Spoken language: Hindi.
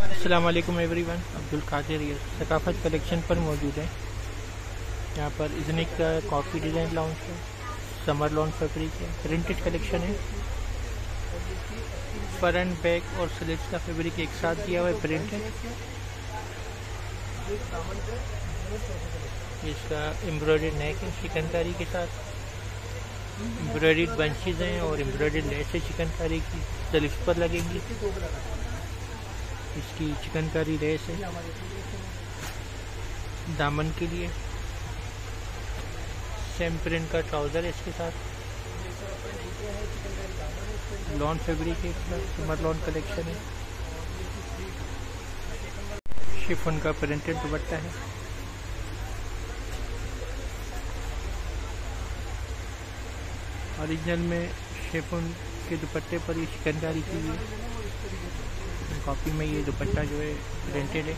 अस्सलाम वालेकुम एवरीवन अब्दुल कादिर ये सकाफत कलेक्शन पर मौजूद है। यहाँ पर इजनिक का कॉफ़ी डिज़ाइन लॉन्च है समर लॉन्च फैब्रिक है। प्रिंटेड कलेक्शन है। फ्रंट बैक और स्लिट्स का फैब्रिक एक साथ दिया हुआ है। प्रिंट है। इसका एम्ब्रॉयडर्ड नेक है चिकनकारी के साथ। एम्ब्रॉयड बंचेज हैं और एम्ब्रॉयड लेस है चिकनकारी की स्लिप्स पर लगेंगी। इसकी चिकनकारी रेस है। दामन के लिए। सेम प्रिंट का ट्राउज़र है इसके साथ। लॉन फैब्रिक है समर लॉन कलेक्शन है। शिफन का प्रिंटेड दुपट्टा है। ओरिजिनल में शिफन के दुपट्टे पर ही चिकनकारी की हुई है। कॉपी में ये दुपट्टा जो है प्रिंटेड है।